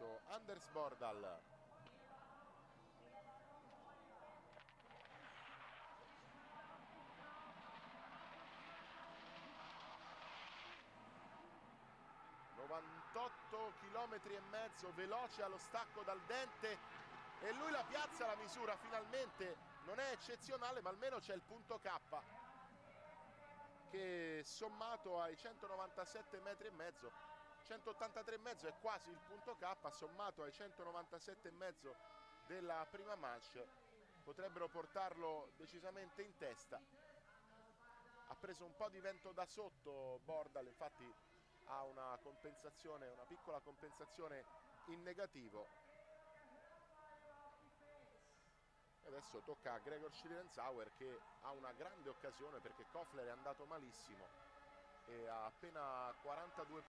verso Anders Bordal. ...98 km e mezzo, veloce allo stacco dal dente... ...e lui la piazza la misura finalmente... ...non è eccezionale ma almeno c'è il punto K che sommato ai 197 metri e mezzo 183 e mezzo è quasi il punto K sommato ai 197 e mezzo della prima manche potrebbero portarlo decisamente in testa. Ha preso un po' di vento da sotto Bordal infatti ha una compensazione una piccola compensazione in negativo. Adesso tocca a Gregor Schlierenzauer che ha una grande occasione perché Kofler è andato malissimo e ha appena 42